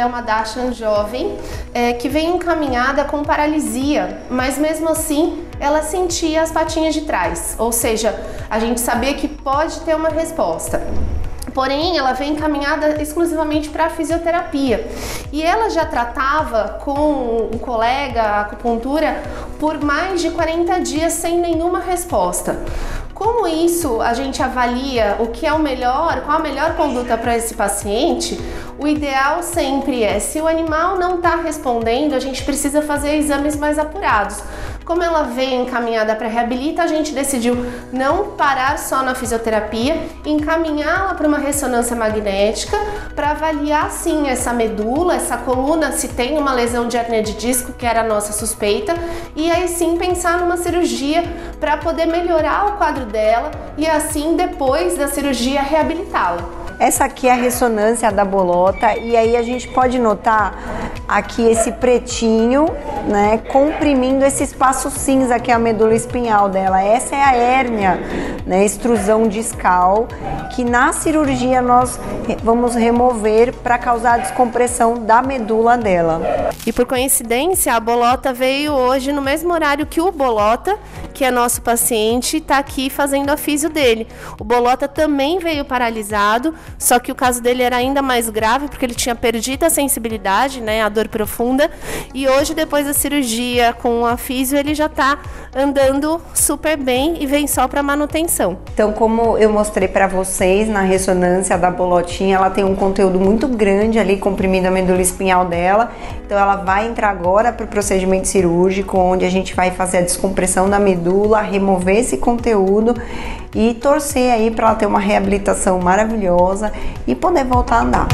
ela é uma Dachshund jovem é, que vem encaminhada com paralisia, mas mesmo assim ela sentia as patinhas de trás, ou seja, a gente sabia que pode ter uma resposta. Porém, ela vem encaminhada exclusivamente para a fisioterapia. E ela já tratava com um colega a acupuntura por mais de 40 dias sem nenhuma resposta. Como isso a gente avalia o que é o melhor, qual a melhor conduta para esse paciente? O ideal sempre é, se o animal não está respondendo, a gente precisa fazer exames mais apurados. Como ela veio encaminhada para reabilita, a gente decidiu não parar só na fisioterapia, encaminhá-la para uma ressonância magnética para avaliar sim essa medula, essa coluna, se tem uma lesão de hernia de disco, que era a nossa suspeita, e aí sim pensar numa cirurgia para poder melhorar o quadro dela e assim depois da cirurgia reabilitá-la. Essa aqui é a ressonância da bolota e aí a gente pode notar aqui esse pretinho, né, comprimindo esse espaço cinza que é a medula espinhal dela. Essa é a hérnia, né, extrusão discal, que na cirurgia nós vamos remover para causar a descompressão da medula dela. E por coincidência, a bolota veio hoje no mesmo horário que o bolota, que é nosso paciente, está aqui fazendo a físio dele. O bolota também veio paralisado, só que o caso dele era ainda mais grave porque ele tinha perdido a sensibilidade, né, a dor profunda, e hoje depois da cirurgia com a físio ele já está andando super bem e vem só para manutenção. Então, como eu mostrei para vocês na ressonância da bolotinha, ela tem um conteúdo muito grande ali comprimindo a medula espinhal dela. Então, ela vai entrar agora para o procedimento cirúrgico, onde a gente vai fazer a descompressão da medula, remover esse conteúdo e torcer aí para ela ter uma reabilitação maravilhosa e poder voltar a andar.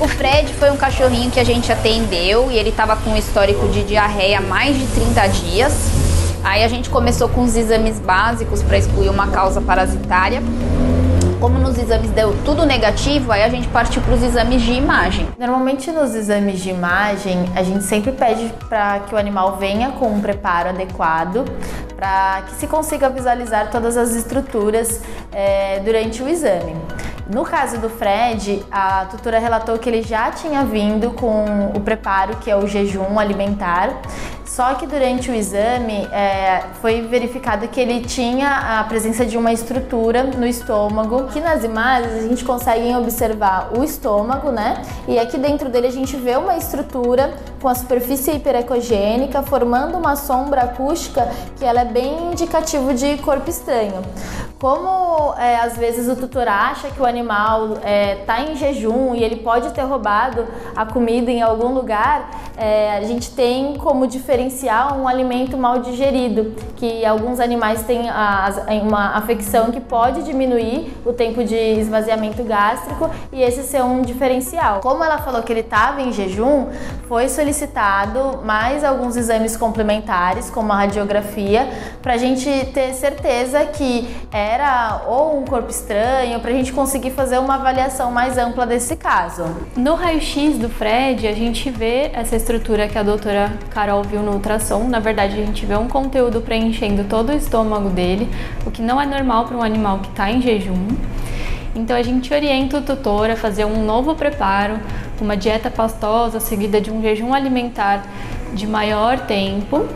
O Fred foi um cachorrinho que a gente atendeu e ele estava com um histórico de diarreia há mais de 30 dias. Aí a gente começou com os exames básicos para excluir uma causa parasitária. Como nos exames deu tudo negativo, aí a gente partiu para os exames de imagem. Normalmente nos exames de imagem, a gente sempre pede para que o animal venha com um preparo adequado para que se consiga visualizar todas as estruturas é, durante o exame. No caso do Fred, a tutora relatou que ele já tinha vindo com o preparo que é o jejum alimentar, só que durante o exame é, foi verificado que ele tinha a presença de uma estrutura no estômago, que nas imagens a gente consegue observar o estômago, né? E aqui dentro dele a gente vê uma estrutura com a superfície hiperecogênica, formando uma sombra acústica que ela é bem indicativo de corpo estranho. Como é, às vezes o tutor acha que o animal está é, tá em jejum e ele pode ter roubado a comida em algum lugar, é, a gente tem como diferenciar um alimento mal digerido, que alguns animais têm a, uma afecção que pode diminuir o tempo de esvaziamento gástrico e esse ser um diferencial. Como ela falou que ele estava em jejum, foi solicitado mais alguns exames complementares, como a radiografia, para a gente ter certeza que era ou um corpo estranho, para a gente conseguir fazer uma avaliação mais ampla desse caso. No raio-x do Fred, a gente vê essa estrutura que a doutora Carol viu no ultrassom. Na verdade, a gente vê um conteúdo preenchendo todo o estômago dele, o que não é normal para um animal que está em jejum. Então a gente orienta o tutor a fazer um novo preparo, uma dieta pastosa seguida de um jejum alimentar de maior tempo,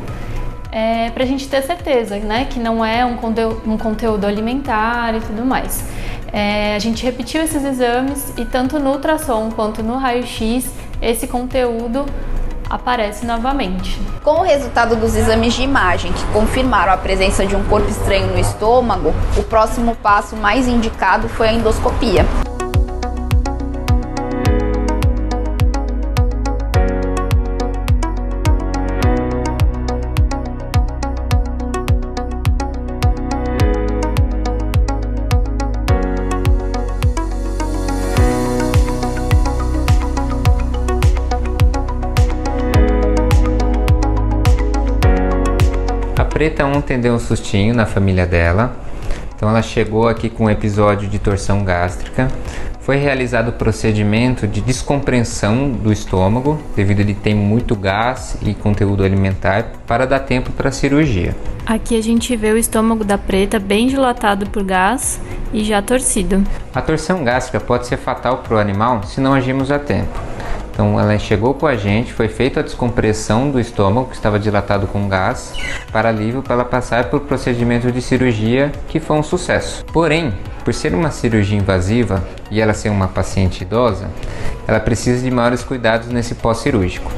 é, para a gente ter certeza né, que não é um, conteúdo, um conteúdo alimentar e tudo mais. É, a gente repetiu esses exames e tanto no ultrassom quanto no raio-x esse conteúdo aparece novamente. Com o resultado dos exames de imagem que confirmaram a presença de um corpo estranho no estômago, o próximo passo mais indicado foi a endoscopia. Preta ontem deu um sustinho na família dela. Então ela chegou aqui com um episódio de torção gástrica. foi realizado o procedimento de descompressão do estômago, devido a ele ter muito gás e conteúdo alimentar, para dar tempo para a cirurgia. Aqui a gente vê o estômago da preta bem dilatado por gás e já torcido. A torção gástrica pode ser fatal para o animal se não agirmos a tempo. Então ela chegou com a gente, foi feita a descompressão do estômago que estava dilatado com gás para alívio para ela passar por procedimento de cirurgia que foi um sucesso. Porém, por ser uma cirurgia invasiva e ela ser uma paciente idosa, ela precisa de maiores cuidados nesse pós-cirúrgico.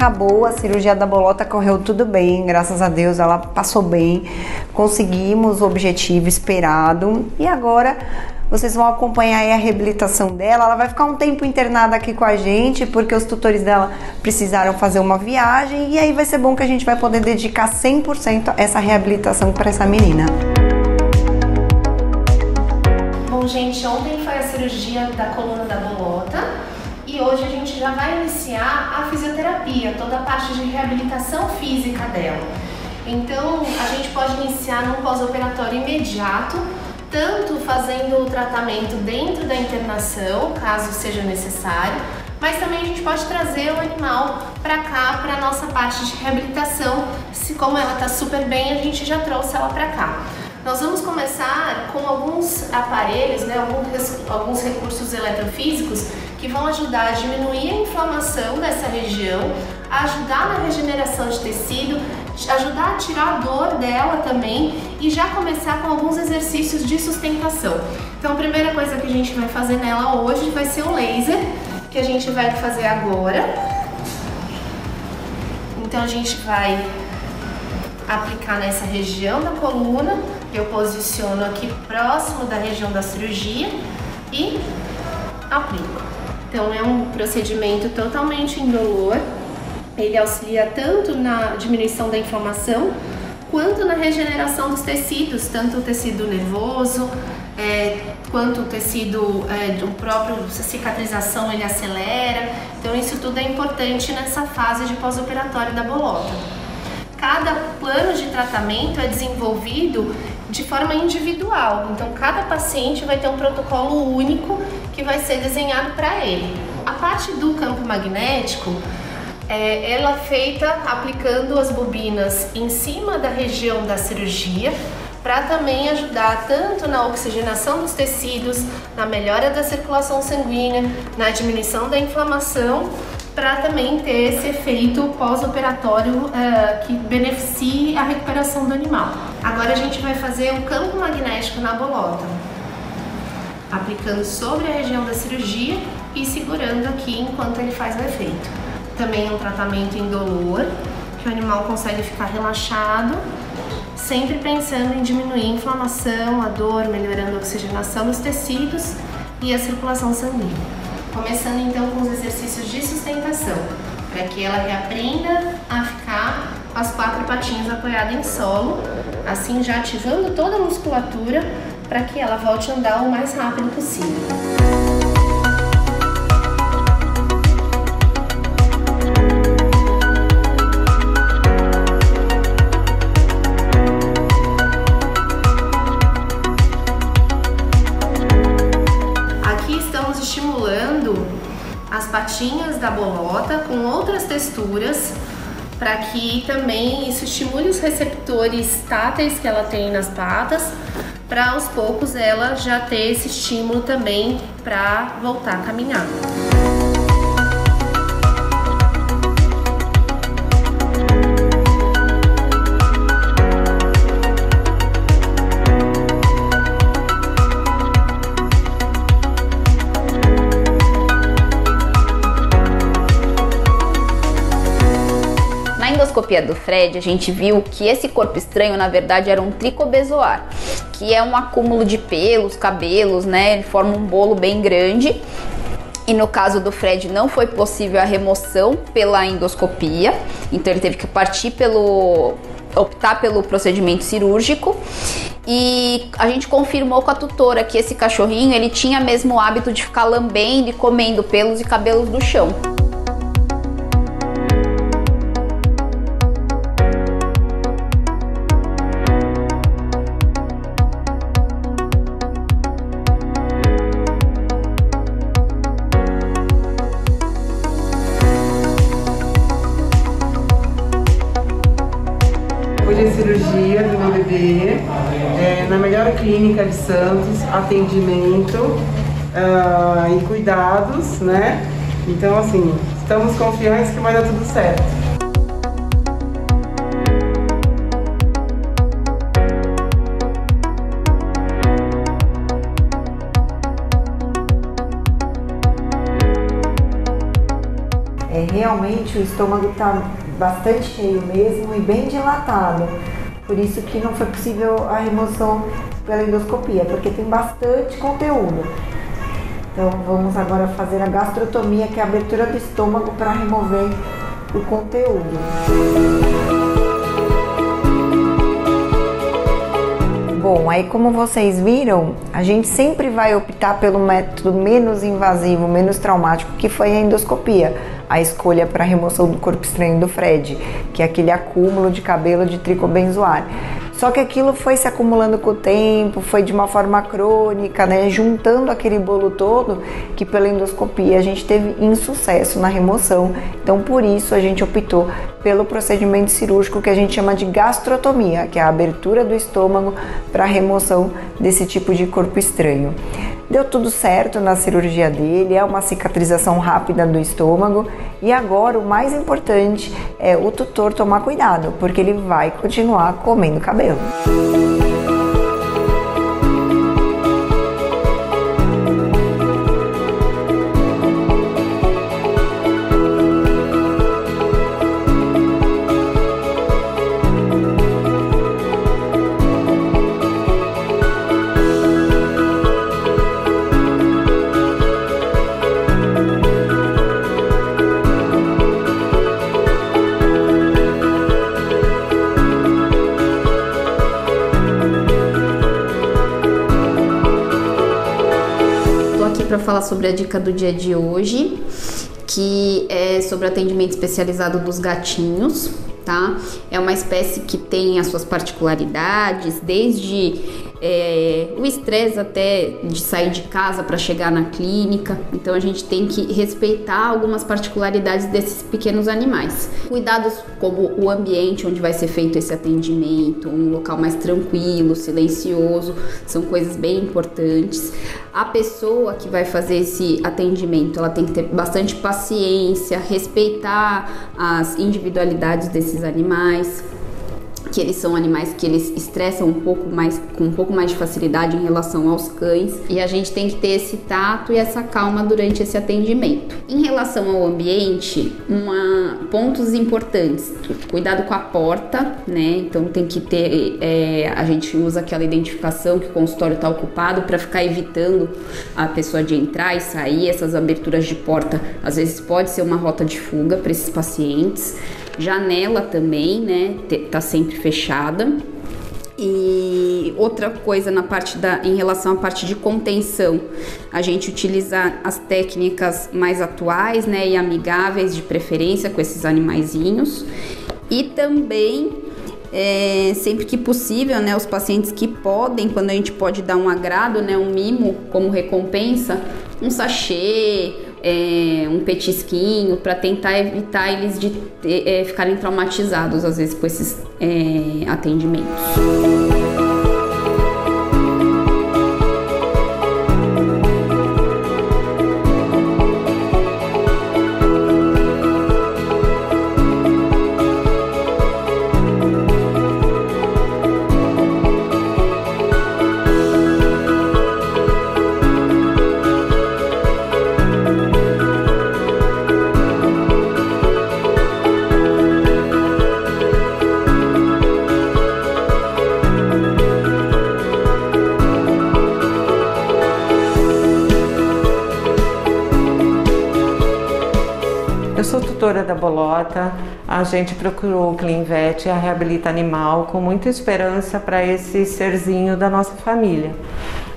Acabou a cirurgia da bolota, correu tudo bem, graças a Deus ela passou bem, conseguimos o objetivo esperado e agora vocês vão acompanhar a reabilitação dela. Ela vai ficar um tempo internada aqui com a gente, porque os tutores dela precisaram fazer uma viagem e aí vai ser bom que a gente vai poder dedicar 100% a essa reabilitação para essa menina. Bom, gente, ontem foi a cirurgia da coluna hoje a gente já vai iniciar a fisioterapia, toda a parte de reabilitação física dela. Então, a gente pode iniciar num pós-operatório imediato, tanto fazendo o tratamento dentro da internação, caso seja necessário, mas também a gente pode trazer o animal para cá, para a nossa parte de reabilitação. Se como ela está super bem, a gente já trouxe ela para cá. Nós vamos começar com alguns aparelhos, né, alguns recursos eletrofísicos que vão ajudar a diminuir a inflamação dessa região, ajudar na regeneração de tecido, ajudar a tirar a dor dela também e já começar com alguns exercícios de sustentação. Então a primeira coisa que a gente vai fazer nela hoje vai ser o laser, que a gente vai fazer agora. Então a gente vai aplicar nessa região da coluna, eu posiciono aqui próximo da região da cirurgia e aplico. Então é um procedimento totalmente indolor. Ele auxilia tanto na diminuição da inflamação quanto na regeneração dos tecidos, tanto o tecido nervoso é, quanto o tecido é, do próprio cicatrização ele acelera. Então isso tudo é importante nessa fase de pós-operatório da bolota. Cada plano de tratamento é desenvolvido de forma individual. Então, cada paciente vai ter um protocolo único que vai ser desenhado para ele. A parte do campo magnético, é, ela é feita aplicando as bobinas em cima da região da cirurgia para também ajudar tanto na oxigenação dos tecidos, na melhora da circulação sanguínea, na diminuição da inflamação para também ter esse efeito pós-operatório uh, que beneficie a recuperação do animal. Agora a gente vai fazer um campo magnético na bolota, aplicando sobre a região da cirurgia e segurando aqui enquanto ele faz o efeito. Também é um tratamento indolor, que o animal consegue ficar relaxado, sempre pensando em diminuir a inflamação, a dor, melhorando a oxigenação dos tecidos e a circulação sanguínea. Começando então com os exercícios de sustentação, para que ela reaprenda a ficar com as quatro patinhas apoiadas em solo, assim já ativando toda a musculatura para que ela volte a andar o mais rápido possível. patinhas da bolota com outras texturas para que também isso estimule os receptores táteis que ela tem nas patas, para aos poucos ela já ter esse estímulo também para voltar a caminhar. Do Fred, a gente viu que esse corpo estranho, na verdade, era um tricobezoar, que é um acúmulo de pelos, cabelos, né? Ele forma um bolo bem grande. E no caso do Fred não foi possível a remoção pela endoscopia, então ele teve que partir pelo optar pelo procedimento cirúrgico. e a gente confirmou com a tutora que esse cachorrinho ele tinha mesmo o hábito de ficar lambendo e comendo pelos e cabelos do chão. É, na melhor clínica de Santos, atendimento ah, e cuidados, né? Então, assim, estamos confiantes que vai dar tudo certo. É, realmente o estômago está bastante cheio mesmo e bem dilatado. Por isso que não foi possível a remoção pela endoscopia, porque tem bastante conteúdo. Então vamos agora fazer a gastrotomia, que é a abertura do estômago para remover o conteúdo. Bom, aí como vocês viram, a gente sempre vai optar pelo método menos invasivo, menos traumático, que foi a endoscopia. A escolha para remoção do corpo estranho do Fred, que é aquele acúmulo de cabelo de tricobenzoar. Só que aquilo foi se acumulando com o tempo, foi de uma forma crônica, né? Juntando aquele bolo todo, que pela endoscopia a gente teve insucesso na remoção. Então, por isso, a gente optou pelo procedimento cirúrgico que a gente chama de gastrotomia, que é a abertura do estômago para remoção desse tipo de corpo estranho. Deu tudo certo na cirurgia dele, é uma cicatrização rápida do estômago e agora o mais importante é o tutor tomar cuidado, porque ele vai continuar comendo cabelo. Tô falar sobre a dica do dia de hoje, que é sobre atendimento especializado dos gatinhos, tá? É uma espécie que tem as suas particularidades, desde é, o estresse até de sair de casa para chegar na clínica. Então a gente tem que respeitar algumas particularidades desses pequenos animais. Cuidados como o ambiente onde vai ser feito esse atendimento, um local mais tranquilo, silencioso, são coisas bem importantes. A pessoa que vai fazer esse atendimento, ela tem que ter bastante paciência, respeitar as individualidades desses animais que eles são animais que eles estressam um pouco mais com um pouco mais de facilidade em relação aos cães e a gente tem que ter esse tato e essa calma durante esse atendimento. Em relação ao ambiente, uma, pontos importantes: cuidado com a porta, né? Então tem que ter é, a gente usa aquela identificação que o consultório está ocupado para ficar evitando a pessoa de entrar e sair. Essas aberturas de porta às vezes pode ser uma rota de fuga para esses pacientes. Janela também, né? Tá sempre fechada. E outra coisa na parte da em relação à parte de contenção, a gente utilizar as técnicas mais atuais, né, e amigáveis de preferência com esses animaizinhos. E também é, sempre que possível, né, os pacientes que podem, quando a gente pode dar um agrado, né, um mimo como recompensa, um sachê, é, um petisquinho para tentar evitar eles de é, ficarem traumatizados às vezes com esses é, atendimentos. Eu sou tutora da Bolota. A gente procurou o Clinvet e a Reabilita Animal com muita esperança para esse serzinho da nossa família.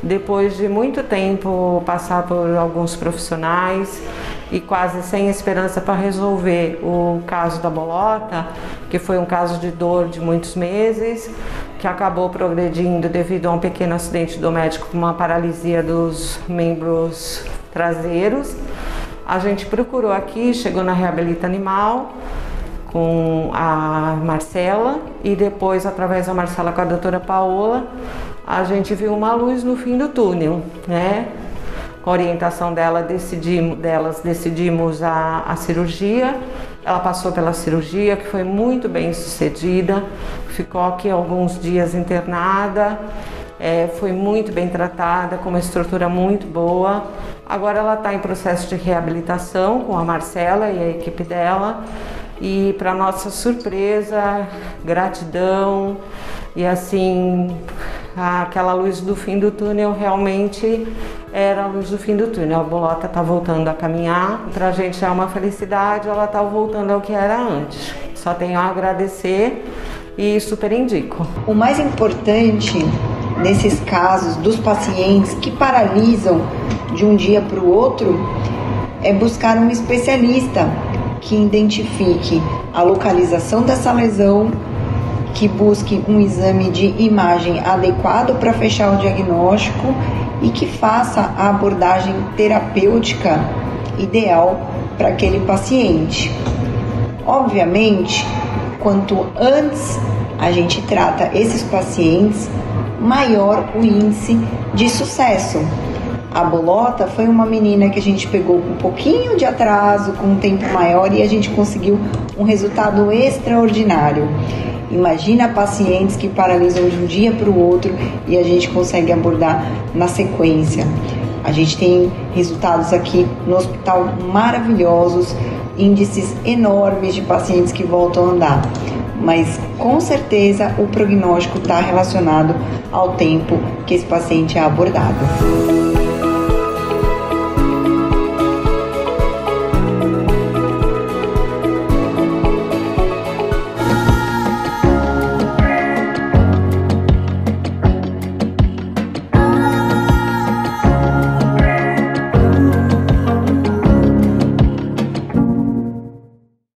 Depois de muito tempo passar por alguns profissionais e quase sem esperança para resolver o caso da Bolota, que foi um caso de dor de muitos meses, que acabou progredindo devido a um pequeno acidente doméstico com uma paralisia dos membros traseiros. A gente procurou aqui, chegou na Reabilita Animal com a Marcela e depois, através da Marcela com a doutora Paola, a gente viu uma luz no fim do túnel, né? Com a orientação dela, decidimos, delas, decidimos a, a cirurgia. Ela passou pela cirurgia, que foi muito bem sucedida, ficou aqui alguns dias internada, é, foi muito bem tratada, com uma estrutura muito boa. Agora ela está em processo de reabilitação com a Marcela e a equipe dela. E para nossa surpresa, gratidão e assim aquela luz do fim do túnel realmente era a luz do fim do túnel. A bolota está voltando a caminhar. Para a gente é uma felicidade, ela está voltando ao que era antes. Só tenho a agradecer e super indico. O mais importante nesses casos dos pacientes que paralisam de um dia para o outro é buscar um especialista que identifique a localização dessa lesão, que busque um exame de imagem adequado para fechar o diagnóstico e que faça a abordagem terapêutica ideal para aquele paciente. Obviamente, quanto antes a gente trata esses pacientes, maior o índice de sucesso. A bolota foi uma menina que a gente pegou com um pouquinho de atraso, com um tempo maior e a gente conseguiu um resultado extraordinário. Imagina pacientes que paralisam de um dia para o outro e a gente consegue abordar na sequência. A gente tem resultados aqui no hospital maravilhosos, índices enormes de pacientes que voltam a andar mas com certeza o prognóstico está relacionado ao tempo que esse paciente é abordado.